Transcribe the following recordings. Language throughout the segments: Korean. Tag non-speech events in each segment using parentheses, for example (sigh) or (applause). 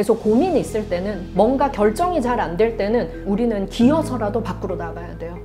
그래서 고민이 있을 때는 뭔가 결정이 잘 안 될 때는 우리는 기어서라도 밖으로 나가야 돼요.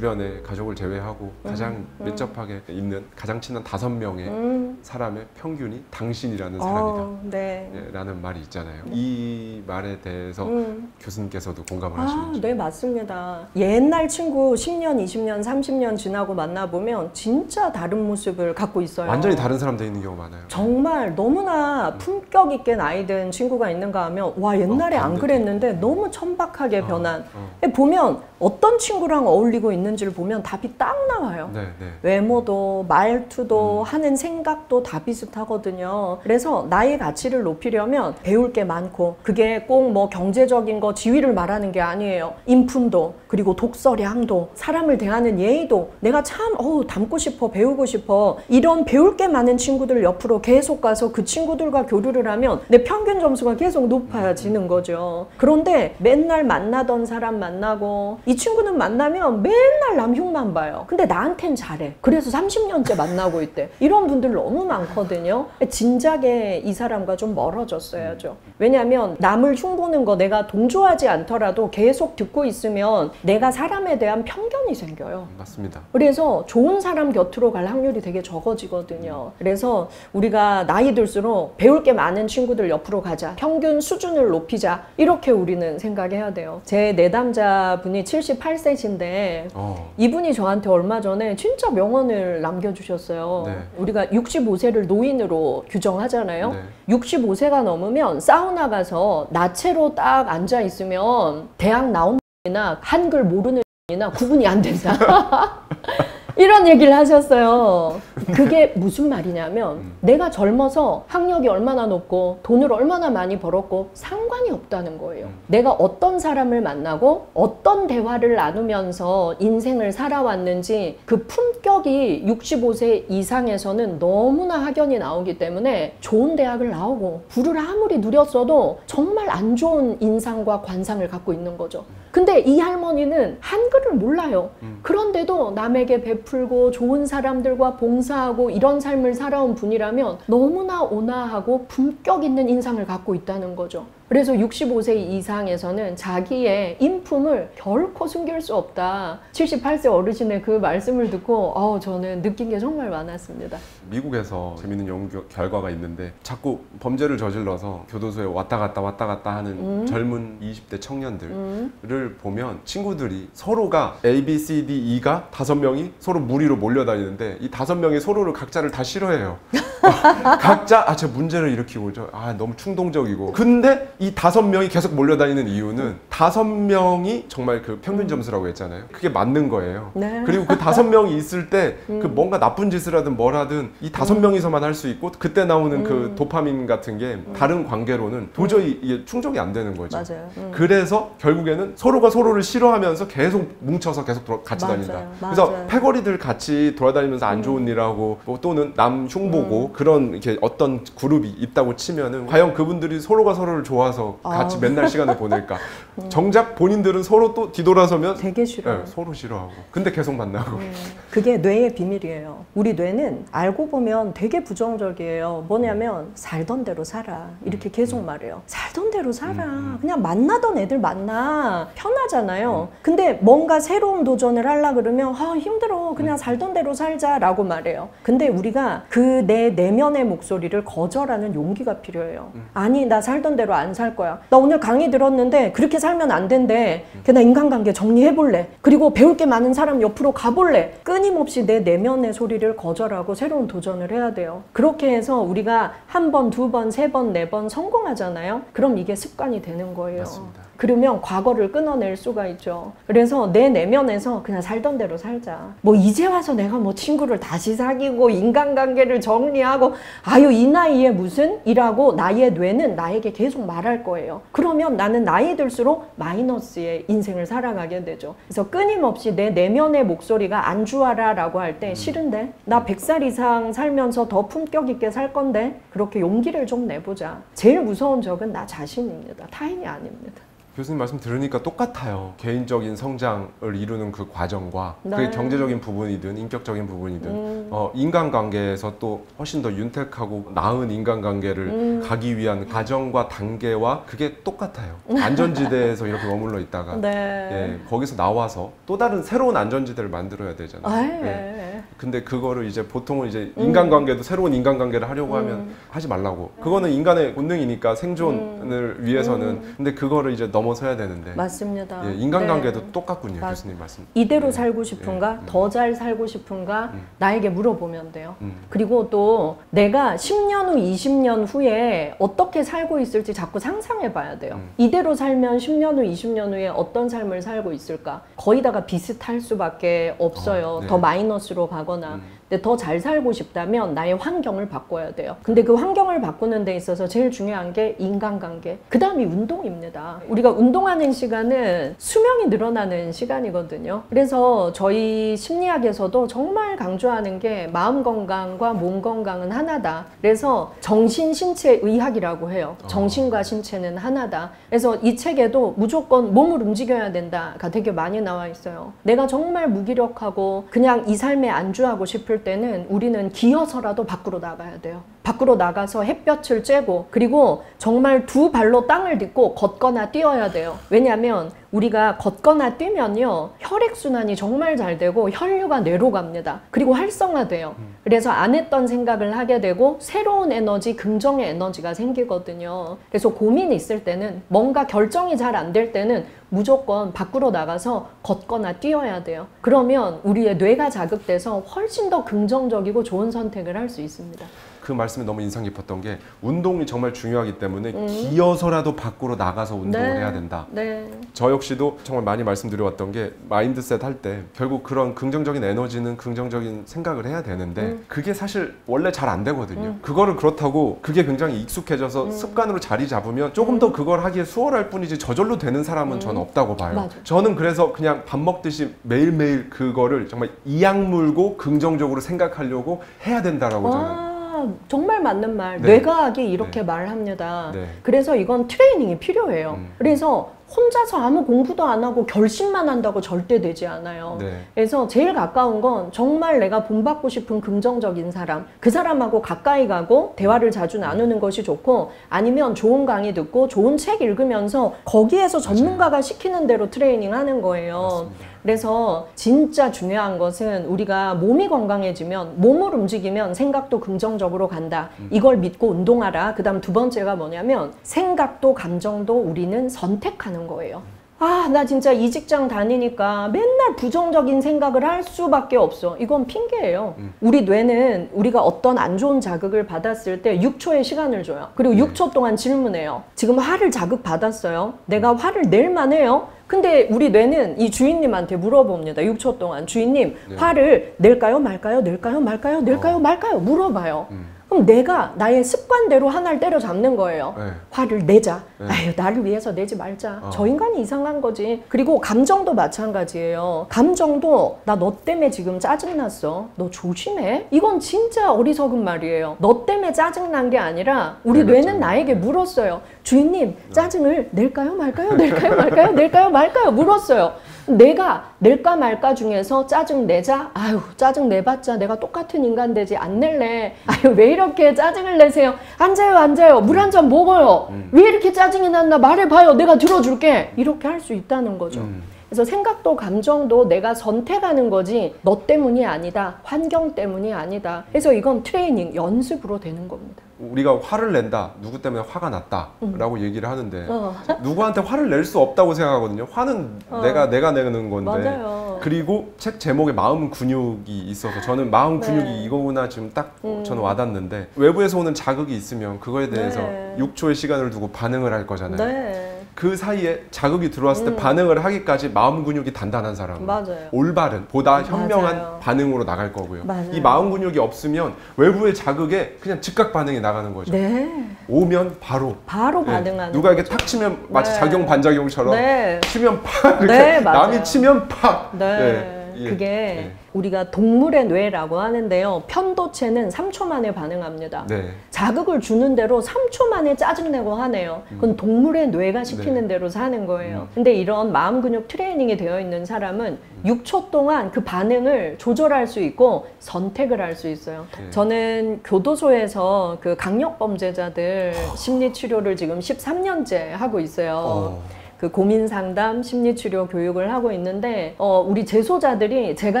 주변에 가족을 제외하고 가장 음. 밀접하게 있는 가장 친한 다섯 명의 음. 사람의 평균이 당신이라는 사람이다. 어, 네. 예, 라는 말이 있잖아요. 이 말에 대해서 음. 교수님께서도 공감을 아, 하시는지. 네, 맞습니다. 옛날 친구 10년, 20년, 30년 지나고 만나보면 진짜 다른 모습을 갖고 있어요. 완전히 다른 사람 돼 있는 경우가 많아요. 정말 너무나 품격 있게 나이 든 친구가 있는가 하면 와 옛날에 어, 안. 그랬는데 너무 천박하게 어, 변한 어. 보면 어떤 친구랑 어울리고 있는지를 보면 답이 딱 나와요. 네, 네. 외모도 말투도 음. 하는 생각도 다 비슷하거든요. 그래서 나의 가치를 높이려면 배울 게 많고 그게 꼭 뭐 경제적인 거 지위를 말하는 게 아니에요. 인품도 그리고 독서량도 사람을 대하는 예의도 내가 참 어우 닮고 싶어 배우고 싶어 이런 배울 게 많은 친구들 옆으로 계속 가서 그 친구들과 교류를 하면 내 평균 점수가 계속 높아지는 거죠. 그런데 맨날 만나던 사람 만나고 이 친구는 만나면 맨날 남 흉만 봐요. 근데 나한텐 잘해. 그래서 30년째 만나고 있대. 이런 분들 너무 많거든요. 진작에 이 사람과 좀 멀어졌어야죠. 왜냐하면 남을 흉보는 거 내가 동조하지 않더라도 계속 듣고 있으면 내가 사람에 대한 편견이 생겨요. 맞습니다. 그래서 좋은 사람 곁으로 갈 확률이 되게 적어지거든요. 그래서 우리가 나이 들수록 배울 게 많은 친구들 옆으로 가자. 평균 수준을 높이자. 이렇게 우리는 생각해야 돼요. 제 내담자분이 78세신데 어, 이분이 저한테 얼마 전에 진짜 명언을 남겨주셨어요. 네. 우리가 65세를 노인으로 규정하잖아요. 네. 65세가 넘으면 사우나 가서 나체로 딱 앉아 있으면 대학 나온 이나 한글 모르는 이나 구분이 안 된다. (laughs) 이런 얘기를 하셨어요. 그게 무슨 말이냐면 음. 내가 젊어서 학력이 얼마나 높고 돈을 얼마나 많이 벌었고 상관이 없다는 거예요. 음. 내가 어떤 사람을 만나고 어떤 대화를 나누면서 인생을 살아왔는지 그 품격이 65세 이상에서는 너무나 확연히 나오기 때문에 좋은 대학을 나오고 부를 아무리 누렸어도 정말 안 좋은 인상과 관상을 갖고 있는 거죠. 근데 이 할머니는 한글을 몰라요. 음. 그런데도 남에게 베풀고 좋은 사람들과 봉사 하고 이런 삶을 살아온 분이라면 너무나 온화하고 품격 있는 인상을 갖고 있다는 거죠. 그래서 65세 이상에서는 자기의 인품을 결코 숨길 수 없다. 78세 어르신의 그 말씀을 듣고 어, 저는 느낀 게 정말 많았습니다. 미국에서 재밌는 연구 결과가 있는데 자꾸 범죄를 저질러서 교도소에 왔다 갔다 왔다 갔다 하는 음. 젊은 20대 청년들을 음. 보면 친구들이 서로가 A, B, C, D, E가 다섯 명이 서로 무리로 몰려다니는데 이 다섯 명이 서로를 각자를 다 싫어해요. (laughs) 각자 아제 문제를 일으키고 저 아 너무 충동적이고 근데 이 다섯 명이 계속 몰려다니는 이유는 다섯 명이 정말 그 평균 점수라고 했잖아요. 그게 맞는 거예요. 네. 그리고 그 다섯 (laughs) 명이 있을 때그 음. 뭔가 나쁜 짓을 하든 뭘 하든 이 다섯 명이서만 할 수 있고 그때 나오는 그 음. 도파민 같은 게 다른 관계로는 도저히 이게 충족이 안 되는 거죠. 맞아요. 음. 그래서 결국에는 서로가 서로를 싫어하면서 계속 뭉쳐서 계속 돌아- 같이 맞아요. 다닌다. 맞아요. 그래서 패거리들 같이 돌아다니면서 안 좋은 일 하고 뭐 또는 남 흉보고 음. 그런 이렇게 어떤 그룹이 있다고 치면은 과연 그분들이 서로가 서로를 좋아 서 같이 아. 음. 맨날 시간을 보낼까? (laughs) 정작 본인들은 서로 또 뒤돌아서면 되게 싫어요. 네, 서로 싫어하고 근데 계속 만나고 음, 그게 뇌의 비밀이에요. 우리 뇌는 알고 보면 되게 부정적이에요. 뭐냐면 살던 대로 살아. 이렇게 계속 말해요. 살던 대로 살아. 음, 음. 그냥 만나던 애들 만나. 편하잖아요. 근데 뭔가 새로운 도전을 하려 그러면 아, 힘들어. 그냥 살던 대로 살자라고 말해요. 근데 우리가 그 내 내면의 목소리를 거절하는 용기가 필요해요. 아니, 나 살던 대로 안 살 거야. 나 오늘 강의 들었는데 그렇게 살면 안 된대. 그냥 인간관계 정리해 볼래. 그리고 배울 게 많은 사람 옆으로 가볼래. 끊임없이 내 내면의 소리를 거절하고 새로운 도전을 해야 돼요. 그렇게 해서 우리가 한 번, 두 번, 세 번, 네 번 성공하잖아요. 그럼 이게 습관이 되는 거예요. 맞습니다. 그러면 과거를 끊어낼 수가 있죠. 그래서 내 내면에서 그냥 살던 대로 살자. 뭐 이제 와서 내가 뭐 친구를 다시 사귀고 인간관계를 정리하고 아유 이 나이에 무슨 이라고 나의 뇌는 나에게 계속 말할 거예요. 그러면 나는 나이 들수록 마이너스의 인생을 살아가게 되죠. 그래서 끊임없이 내 내면의 목소리가 안주하라 라고 할 때 싫은데 나 100살 이상 살면서 더 품격 있게 살 건데 그렇게 용기를 좀 내보자. 제일 무서운 적은 나 자신입니다. 타인이 아닙니다. 교수님 말씀 들으니까 똑같아요. 개인적인 성장을 이루는 그 과정과 네. 그게 경제적인 부분이든 인격적인 부분이든 음. 어, 인간관계에서 또 훨씬 더 윤택하고 나은 인간관계를 음. 가기 위한 과정과 단계와 그게 똑같아요. 안전지대에서 이렇게 머물러 있다가 네. 예, 거기서 나와서 또 다른 새로운 안전지대를 만들어야 되잖아요. 아, 예. 예. 근데 그거를 이제 보통은 이제 음. 인간관계도 새로운 인간관계를 하려고 하면 음. 하지 말라고. 그거는 인간의 본능이니까 생존을 위해서는. 음. 근데 그거를 이제 넘어서야 되는데. 맞습니다. 예, 인간관계도 네. 똑같군요, 맞- 교수님 말씀. 이대로 예. 살고 싶은가? 예. 음. 더잘 살고 싶은가? 음. 나에게 물어보면 돼요. 음. 그리고 또 내가 10년 후, 20년 후에 어떻게 살고 있을지 자꾸 상상해 봐야 돼요. 음. 이대로 살면 10년 후, 20년 후에 어떤 삶을 살고 있을까? 거의 다가 비슷할 수밖에 없어요. 어, 네. 더 마이너스로 가거나. 음. 근데 더 잘 살고 싶다면 나의 환경을 바꿔야 돼요. 근데 그 환경을 바꾸는 데 있어서 제일 중요한 게 인간관계. 그 다음이 운동입니다. 우리가 운동하는 시간은 수명이 늘어나는 시간이거든요. 그래서 저희 심리학에서도 정말 강조하는 게 마음 건강과 몸 건강은 하나다. 그래서 정신 신체 의학이라고 해요. 정신과 신체는 하나다. 그래서 이 책에도 무조건 몸을 움직여야 된다가 되게 많이 나와 있어요. 내가 정말 무기력하고 그냥 이 삶에 안주하고 싶을 때는 우리는 기어서라도 밖으로 나가야 돼요. 밖으로 나가서 햇볕을 쬐고 그리고 정말 두 발로 땅을 딛고 걷거나 뛰어야 돼요. 왜냐하면 우리가 걷거나 뛰면요 혈액 순환이 정말 잘 되고 혈류가 뇌로 갑니다. 그리고 활성화돼요. 그래서 안 했던 생각을 하게 되고 새로운 에너지, 긍정의 에너지가 생기거든요. 그래서 고민이 있을 때는 뭔가 결정이 잘 안 될 때는 무조건 밖으로 나가서 걷거나 뛰어야 돼요. 그러면 우리의 뇌가 자극돼서 훨씬 더 긍정적이고 좋은 선택을 할 수 있습니다. 그 말 씀이 너무 인상 깊었던 게 운동이 정말 중요하기 때문에 음. 기어서라도 밖으로 나가서 운동을 네. 해야 된다. 네. 저 역시도 정말 많이 말씀드려왔던 게 마인드셋 할 때 결국 그런 긍정적인 에너지는 긍정적인 생각을 해야 되는데 음. 그게 사실 원래 잘 안 되거든요. 그거를 그렇다고 그게 굉장히 익숙해져서 음. 습관으로 자리 잡으면 조금 더 그걸 하기에 수월할 뿐이지 저절로 되는 사람은 저는 없다고 봐요. 음. 맞아. 저는 그래서 그냥 밥 먹듯이 매일매일 그거를 정말 이악 물고 긍정적으로 생각하려고 해야 된다라고 저는 아, 정말 맞는 말. 네. 뇌과학이 이렇게 말합니다. 네. 그래서 이건 트레이닝이 필요해요. 음. 그래서 혼자서 아무 공부도 안 하고 결심만 한다고 절대 되지 않아요. 네. 그래서 제일 가까운 건 정말 내가 본받고 싶은 긍정적인 사람, 그 사람하고 가까이 가고 대화를 자주 나누는 것이 좋고 아니면 좋은 강의 듣고 좋은 책 읽으면서 거기에서 전문가가 시키는 대로 트레이닝 하는 거예요. 맞습니다. 그래서 진짜 중요한 것은 우리가 몸이 건강해지면 몸을 움직이면 생각도 긍정적으로 간다. 이걸 믿고 운동하라. 그 다음 두 번째가 뭐냐면 생각도 감정도 우리는 선택하는 거예요. 아, 나 진짜 이 직장 다니니까 맨날 부정적인 생각을 할 수밖에 없어. 이건 핑계예요. 우리 뇌는 우리가 어떤 안 좋은 자극을 받았을 때 6초의 시간을 줘요. 그리고 6초 동안 질문해요. 지금 화를 자극받았어요. 내가 화를 낼 만해요? 근데 우리 뇌는 이 주인님한테 물어봅니다. 6초 동안. 주인님, 네. 화를 낼까요? 말까요? 낼까요? 말까요? 낼까요? 말까요? 물어봐요. 그럼 내가 나의 습관대로 하나를 때려잡는 거예요. 네. 화를 내자. 네. 아유, 나를 위해서 내지 말자. 어. 저 인간이 이상한 거지. 그리고 감정도 마찬가지예요. 감정도 나 너 때문에 지금 짜증났어. 너 조심해. 이건 진짜 어리석은 말이에요. 너 때문에 짜증난 게 아니라 우리 내가 뇌는 나에게 물었어요. 주인님, 짜증을 낼까요? 말까요? 낼까요? 말까요? 낼까요? 말까요? 물었어요. 내가 낼까 말까 중에서 짜증 내자? 아유, 짜증 내봤자 내가 똑같은 인간 되지. 안 낼래. 아유, 왜 이렇게 짜증을 내세요? 앉아요, 앉아요. 물 한 잔 먹어요. 왜 이렇게 짜증 이 났나 말해봐요. 내가 들어줄게. 이렇게 할 수 있다는 거죠. 음. 그래서 생각도 감정도 내가 선택하는 거지 너 때문이 아니다. 환경 때문이 아니다. 그래서 이건 트레이닝, 연습으로 되는 겁니다. 우리가 화를 낸다. 누구 때문에 화가 났다라고 얘기를 하는데 어. 누구한테 화를 낼 수 없다고 생각하거든요. 화는 어. 내가 내가 내는 건데. 맞아요. 그리고 책 제목에 마음 근육이 있어서 저는 마음 근육이 네. 이거구나 지금 딱 음. 저는 와닿는데 외부에서 오는 자극이 있으면 그거에 대해서 네. 6초의 시간을 두고 반응을 할 거잖아요. 네. 그 사이에 자극이 들어왔을 때 음. 반응을 하기까지 마음 근육이 단단한 사람은 맞아요. 올바른 보다 현명한 맞아요. 반응으로 나갈 거고요. 맞아요. 이 마음 근육이 없으면 외부의 자극에 그냥 즉각 반응이 나가는 거죠. 네. 오면 바로 바로 네. 반응하는 누가 이렇게 거죠. 탁 치면 마치 네. 작용 반작용처럼 네. 치면 팍 이렇게 네. 남이 치면 팍 네. 네. 예. 그게 네. 우리가 동물의 뇌라고 하는데요. 편도체는 3초 만에 반응합니다. 네. 자극을 주는 대로 3초 만에 짜증내고 하네요. 그건 동물의 뇌가 시키는 네. 대로 사는 거예요. 음. 근데 이런 마음 근육 트레이닝이 되어 있는 사람은 6초 동안 그 반응을 조절할 수 있고 선택을 할 수 있어요. 네. 저는 교도소에서 그 강력 범죄자들 심리 치료를 지금 13년째 하고 있어요. 어. 그 고민 상담 심리 치료 교육을 하고 있는데 어, 우리 재소자들이 제가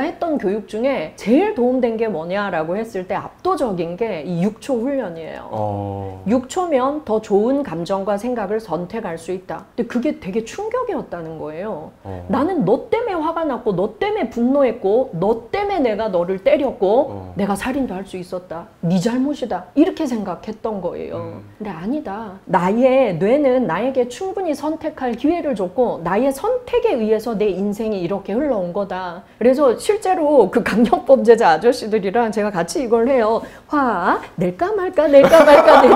했던 교육 중에 제일 도움된 게 뭐냐라고 했을 때 압도적인 게 이 6초 훈련이에요. 어. 6초면 더 좋은 감정과 생각을 선택할 수 있다. 근데 그게 되게 충격이었다는 거예요. 어. 나는 너 때문에 화가 났고, 너 때문에 분노했고, 너 때문에 내가 너를 때렸고, 어. 내가 살인도 할 수 있었다. 네 잘못이다. 이렇게 생각했던 거예요. 음. 근데 아니다. 나의 뇌는 나에게 충분히 선택할 기회 를 줬고, 나의 선택에 의해서 내 인생이 이렇게 흘러온 거다. 그래서 실제로 그 강력범죄자 아저씨들이랑 제가 같이 이걸 해요. 화, 낼까 말까, 낼까 말까, 내지.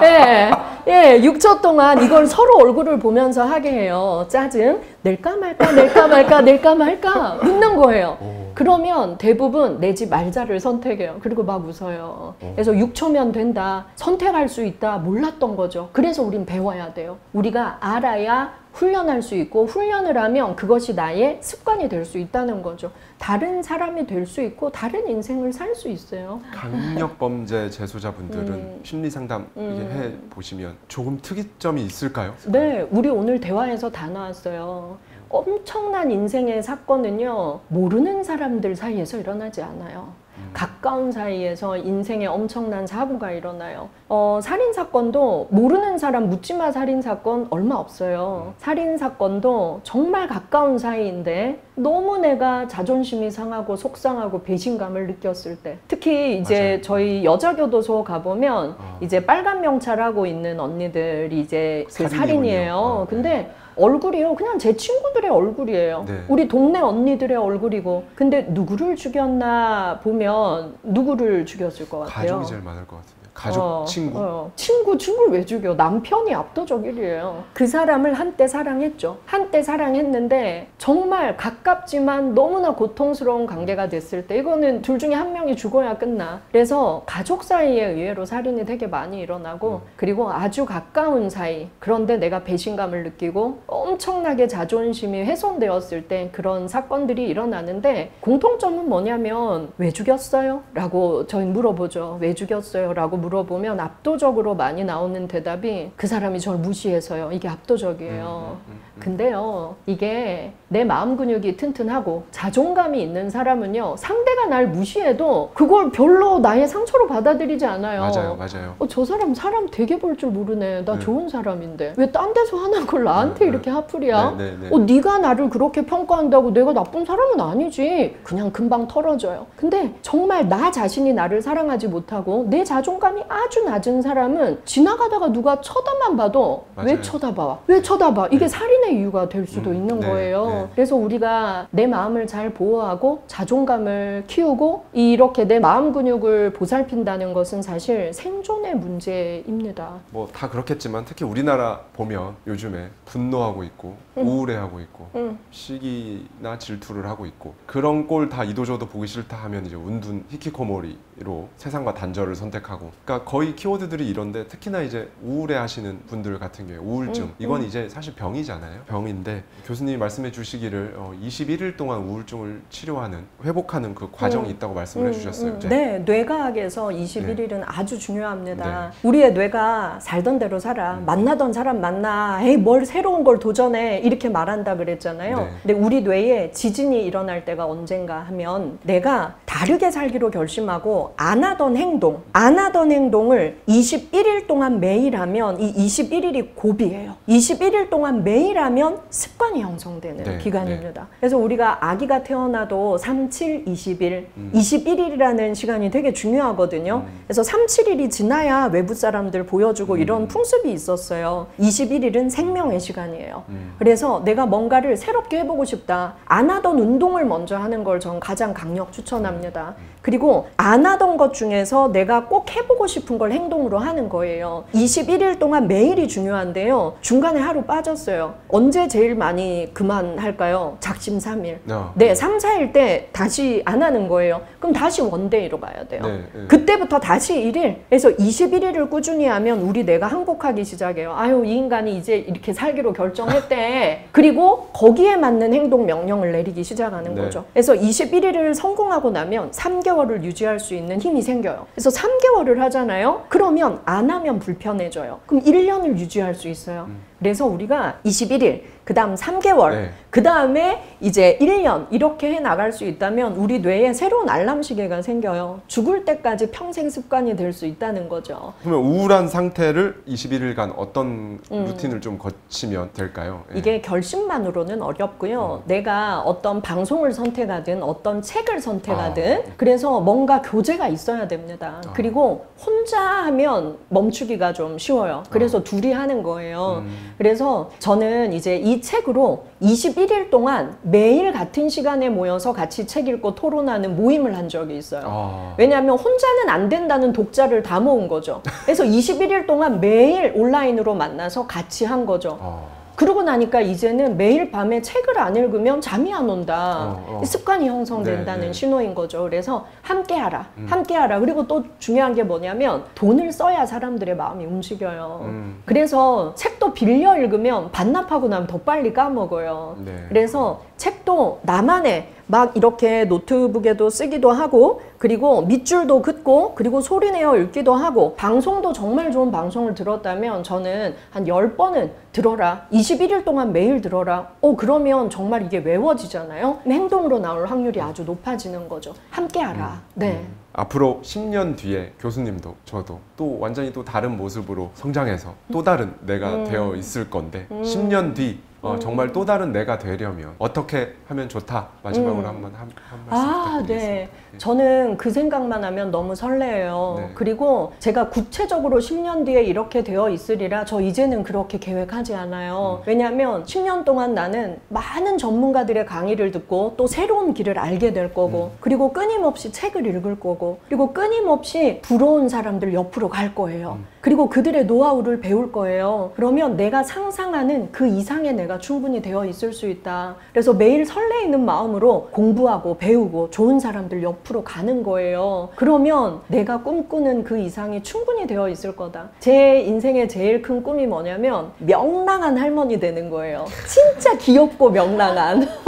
(laughs) 예, 예, 6초 동안 이걸 서로 얼굴을 보면서 하게 해요. 짜증, 낼까 말까, 낼까 말까, 낼까 말까, 묻는 거예요. 오. 그러면 대부분 내지 말자를 선택해요. 그리고 막 웃어요. 그래서 6초면 된다. 선택할 수 있다. 몰랐던 거죠. 그래서 우린 배워야 돼요. 우리가 알아야 훈련할 수 있고 훈련을 하면 그것이 나의 습관이 될 수 있다는 거죠. 다른 사람이 될 수 있고 다른 인생을 살 수 있어요. 강력 범죄 재소자분들은 음. 심리 상담 이게 음. 해 보시면 조금 특이점이 있을까요? 네, 우리 오늘 대화에서 다 나왔어요. 엄청난 인생의 사건은요, 모르는 사람들 사이에서 일어나지 않아요. 가까운 사이에서 인생에 엄청난 사고가 일어나요. 어, 살인 사건도 모르는 사람 묻지마 살인 사건 얼마 없어요. 살인 사건도 정말 가까운 사이인데 너무 내가 자존심이 상하고 속상하고 배신감을 느꼈을 때 특히 이제 맞아요. 저희 여자 교도소 가보면 어. 이제 빨간 명찰하고 있는 언니들이 이제 그 살인이군요. 살인이에요. 어, 네. 근데 얼굴이요. 그냥 제 친구들의 얼굴이에요. 네. 우리 동네 언니들의 얼굴이고. 근데 누구를 죽였나 보면 누구를 죽였을 것 같아요. 가족이 제일 많을 것 같은데. 가족, 어, 친구. 어. 친구, 친구를 왜 죽여? 남편이 압도적 1위에요. 그 사람을 한때 사랑했죠. 한때 사랑했는데 정말 가깝지만 너무나 고통스러운 관계가 됐을 때 이거는 둘 중에 한 명이 죽어야 끝나. 그래서 가족 사이에 의외로 살인이 되게 많이 일어나고 그리고 아주 가까운 사이. 그런데 내가 배신감을 느끼고 엄청나게 자존심이 훼손되었을 때 그런 사건들이 일어나는데 공통점은 뭐냐면 왜 죽였어요? 라고 저희 물어보죠. 왜 죽였어요? 라고 물어 보면 압도적으로 많이 나오는 대답이 그 사람이 저를 무시해서요. 이게 압도적이에요. 음, 음, 음. 근데요, 이게 내 마음 근육이 튼튼하고 자존감이 있는 사람은요, 상대가 날 무시해도 그걸 별로 나의 상처로 받아들이지 않아요. 맞아요, 맞아요. 어, 저 사람 사람 되게 볼 줄 모르네. 나 네. 좋은 사람인데. 왜 딴 데서 하는 걸 나한테 네, 이렇게 하풀이야? 네, 네, 네. 어, 네가 나를 그렇게 평가한다고 내가 나쁜 사람은 아니지. 그냥 금방 털어져요. 근데 정말 나 자신이 나를 사랑하지 못하고 내 자존감이 아주 낮은 사람은 지나가다가 누가 쳐다만 봐도 왜 맞아요. 쳐다봐? 왜 쳐다봐? 이게 네. 살인의 이유가 될 수도 음, 있는 네, 거예요. 네. 그래서 우리가 내 마음을 잘 보호하고 자존감을 키우고 이렇게 내 마음 근육을 보살핀다는 것은 사실 생존의 문제입니다. 뭐 다 그렇겠지만 특히 우리나라 보면 요즘에 분노하고 있고 음. 우울해하고 있고 응. 시기나 질투를 하고 있고 그런 꼴 다 이도저도 보기 싫다 하면 이제 운둔 히키코모리로 세상과 단절을 선택하고 그러니까 거의 키워드들이 이런데 특히나 이제 우울해 하시는 분들 같은 경우에 우울증 음, 이건 음. 이제 사실 병이잖아요 병인데 교수님이 말씀해 주시기를 어, 21일 동안 우울증을 치료하는 회복하는 그 과정이 음. 있다고 말씀을 해주셨어요 음, 네, 뇌과학에서 21일은 아주 네. 중요합니다. 우리의 뇌가 살던 대로 살아. 만나던 사람 만나. 에이, 뭘 새로운 걸 도전해. 이렇게 말한다 그랬잖아요. 네. 근데 우리 뇌에 지진이 일어날 때가 언젠가 하면 내가 다르게 살기로 결심하고 안 하던 행동, 안 하던 행동을 21일 동안 매일 하면 이 21일이 고비예요. 21일 동안 매일 하면 습관이 형성되는 네, 기간입니다. 그래서 우리가 아기가 태어나도 3, 7, 20일, 음. 21일이라는 시간이 되게 중요하거든요. 음. 그래서 3, 7일이 지나야 외부 사람들 보여주고 음. 이런 풍습이 있었어요. 21일은 생명의 시간이에요. 음. 그래서 내가 뭔가를 새롭게 해보고 싶다. 안 하던 운동을 먼저 하는 걸 전 가장 강력 추천합니다. 그리고 안 하던 것 중에서 내가 꼭 해보고 싶은 걸 행동으로 하는 거예요. 21일 동안 매일이 중요한데요. 중간에 하루 빠졌어요. 언제 제일 많이 그만할까요? 작심삼일. 어. 네, 3, 4일 때 다시 안 하는 거예요. 그럼 다시 원데이로 가야 돼요. 네, 네. 그때부터 다시 1일. 그래서 21일을 꾸준히 하면 우리 뇌가 항복하기 시작해요. 아유, 이 인간이 이제 이렇게 살기로 결정했대. (laughs) 그리고 거기에 맞는 행동 명령을 내리기 시작하는 네. 거죠. 그래서 21일을 성공하고 나면 3개월 을 유지할 수 있는 힘이 생겨요. 그래서 3개월을 하잖아요. 그러면 안 하면 불편해져요. 그럼 1년을 유지할 수 있어요. 그래서 우리가 21일, 그 다음 3개월, 네. 그 다음에 이제 1년 이렇게 해 나갈 수 있다면 우리 뇌에 새로운 알람 시계가 생겨요. 죽을 때까지 평생 습관이 될 수 있다는 거죠. 그러면 우울한 상태를 21일간 어떤 루틴을 좀 거치면 될까요? 예. 음. 이게 결심만으로는 어렵고요. 내가 어떤 방송을 선택하든 어떤 책을 선택하든 아. 그래서 뭔가 교재가 있어야 됩니다. 아. 그리고 혼자 하면 멈추기가 좀 쉬워요. 그래서 둘이 하는 거예요. 음. 그래서 저는 이제 이 책으로 21일 동안 매일 같은 시간에 모여서 같이 책 읽고 토론하는 모임을 한 적이 있어요. 아. 왜냐하면 혼자는 안 된다는 독자를 다 모은 거죠. 그래서 21일 동안 매일 온라인으로 만나서 같이 한 거죠. 아. 그러고 나니까 이제는 매일 밤에 책을 안 읽으면 잠이 안 온다. 어, 어. 습관이 형성된다는 네, 네. 신호인 거죠. 그래서 함께 하라. 음. 함께 하라. 그리고 또 중요한 게 뭐냐면 돈을 써야 사람들의 마음이 움직여요. 음. 그래서 책 도 빌려 읽으면 반납하고 나면 더 빨리 까먹어요. 네. 그래서 책도 나만의 막 이렇게 노트북에도 쓰기도 하고 그리고 밑줄도 긋고 그리고 소리내어 읽기도 하고 방송도 정말 좋은 방송을 들었다면 저는 한 10번은 들어라. 21일 동안 매일 들어라. 어 그러면 정말 이게 외워지잖아요? 행동으로 나올 확률이 아주 높아지는 거죠. 함께 하라. 네 앞으로 10년 뒤에 교수님도 저도 또 완전히 또 다른 모습으로 성장해서 또 다른 내가 음. 되어 있을 건데 10년 뒤 어, 정말 또 다른 내가 되려면 어떻게 하면 좋다 마지막으로 음. 한번 한, 한 말씀 아, 부탁드리겠습니다. 네. 저는 그 생각만 하면 너무 설레요. 네. 그리고 제가 구체적으로 10년 뒤에 이렇게 되어 있으리라 저 이제는 그렇게 계획하지 않아요. 왜냐하면 10년 동안 나는 많은 전문가들의 강의를 듣고 또 새로운 길을 알게 될 거고 그리고 끊임없이 책을 읽을 거고 그리고 끊임없이 부러운 사람들 옆으로 갈 거예요. 그리고 그들의 노하우를 배울 거예요. 그러면 내가 상상하는 그 이상의 내가 충분히 되어 있을 수 있다. 그래서 매일 설레이는 마음으로 공부하고 배우고 좋은 사람들 옆으로 가는 거예요. 그러면 내가 꿈꾸는 그 이상이 충분히 되어 있을 거다. 제 인생의 제일 큰 꿈이 뭐냐면 명랑한 할머니 되는 거예요. 진짜 귀엽고 명랑한. (laughs)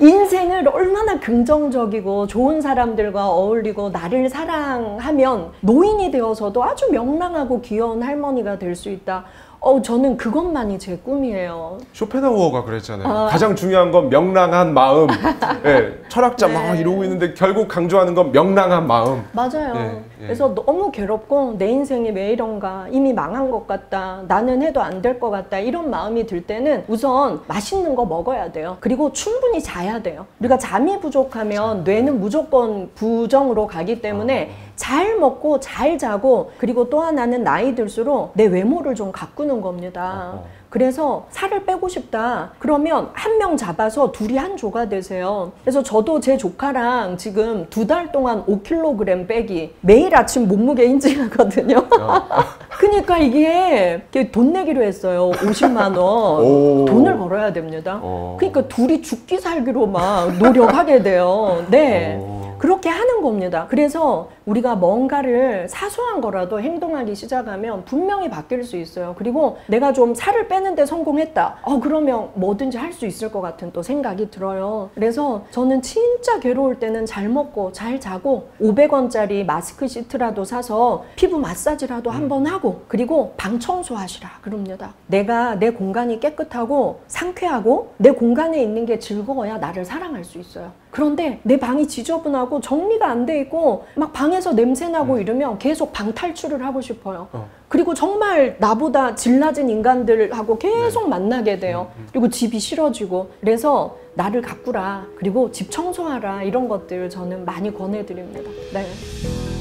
인생을 얼마나 긍정적이고 좋은 사람들과 어울리고 나를 사랑하면 노인이 되어서도 아주 명랑하고 귀여운 할머니가 될 수 있다. 어, 저는 그것만이 제 꿈이에요. 쇼펜하우어가 그랬잖아요. 아. 가장 중요한 건 명랑한 마음. (laughs) 예, 철학자 네. 막 이러고 있는데 결국 강조하는 건 명랑한 마음. 맞아요. 예, 예. 그래서 너무 괴롭고 내 인생이 왜 이런가 이미 망한 것 같다 나는 해도 안 될 것 같다 이런 마음이 들 때는 우선 맛있는 거 먹어야 돼요. 그리고 충분히 자야 돼요. 우리가 잠이 부족하면 뇌는 무조건 부정으로 가기 때문에 아. 잘 먹고 잘 자고 그리고 또 하나는 나이 들수록 내 외모를 좀 가꾸는 겁니다. 어, 어. 그래서 살을 빼고 싶다. 그러면 한 명 잡아서 둘이 한 조가 되세요. 그래서 저도 제 조카랑 지금 두 달 동안 5kg 빼기 매일 아침 몸무게 인증하거든요. 어. (laughs) 그러니까 이게 돈 내기로 했어요. 50만 원. 오. 돈을 걸어야 됩니다. 어. 그러니까 둘이 죽기 살기로 막 노력하게 돼요. 네. 오. 그렇게 하는 겁니다. 그래서 우리가 뭔가를 사소한 거라도 행동하기 시작하면 분명히 바뀔 수 있어요. 그리고 내가 좀 살을 빼는데 성공했다. 어, 그러면 뭐든지 할 수 있을 것 같은 또 생각이 들어요. 그래서 저는 진짜 괴로울 때는 잘 먹고 잘 자고 500원짜리 마스크 시트라도 사서 피부 마사지라도 한번 하고 그리고 방 청소하시라 그럽니다. 내가 내 공간이 깨끗하고 상쾌하고 내 공간에 있는 게 즐거워야 나를 사랑할 수 있어요. 그런데 내 방이 지저분하고 정리가 안 돼 있고 막 방에 서 냄새 나고 이러면 계속 방 탈출을 하고 싶어요. 어. 그리고 정말 나보다 질 낮은 인간들하고 계속 네. 만나게 돼요. 음, 그리고 집이 싫어지고 그래서 나를 가꾸라 그리고 집 청소하라 이런 것들 저는 많이 권해드립니다. 네.